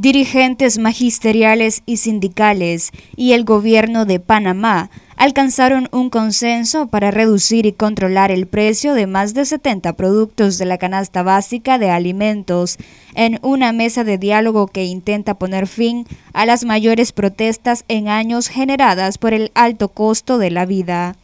dirigentes magisteriales y sindicales y el gobierno de Panamá alcanzaron un consenso para reducir y controlar el precio de más de 70 productos de la canasta básica de alimentos en una mesa de diálogo que intenta poner fin a las mayores protestas en años generadas por el alto costo de la vida.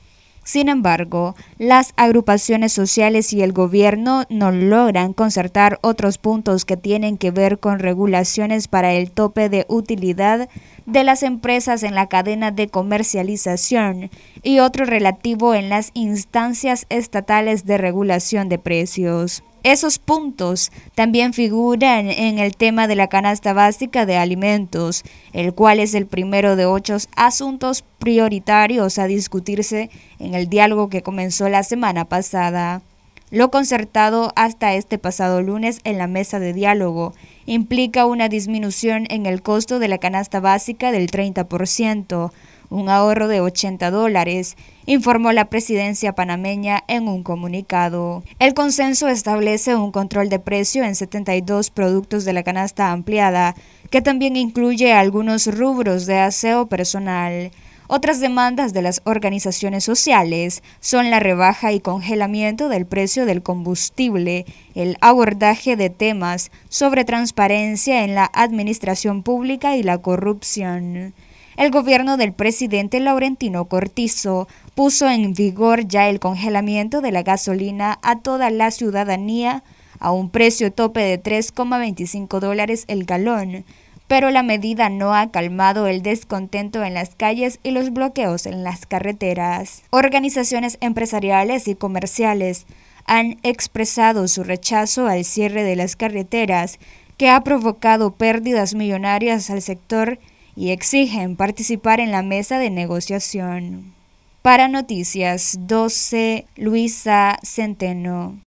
Sin embargo, las agrupaciones sociales y el gobierno no logran concertar otros puntos que tienen que ver con regulaciones para el tope de utilidad de las empresas en la cadena de comercialización y otro relativo en las instancias estatales de regulación de precios. Esos puntos también figuran en el tema de la canasta básica de alimentos, el cual es el primero de ocho asuntos prioritarios a discutirse en el diálogo que comenzó la semana pasada. Lo concertado hasta este pasado lunes en la mesa de diálogo implica una disminución en el costo de la canasta básica del 30%, un ahorro de 80 dólares, informó la presidencia panameña en un comunicado. El consenso establece un control de precio en 72 productos de la canasta ampliada, que también incluye algunos rubros de aseo personal. Otras demandas de las organizaciones sociales son la rebaja y congelamiento del precio del combustible, el abordaje de temas sobre transparencia en la administración pública y la corrupción. El gobierno del presidente Laurentino Cortizo puso en vigor ya el congelamiento de la gasolina a toda la ciudadanía a un precio tope de 3,25 dólares el galón, pero la medida no ha calmado el descontento en las calles y los bloqueos en las carreteras. Organizaciones empresariales y comerciales han expresado su rechazo al cierre de las carreteras, que ha provocado pérdidas millonarias al sector y exigen participar en la mesa de negociación. Para Noticias 12, Luisa Centeno.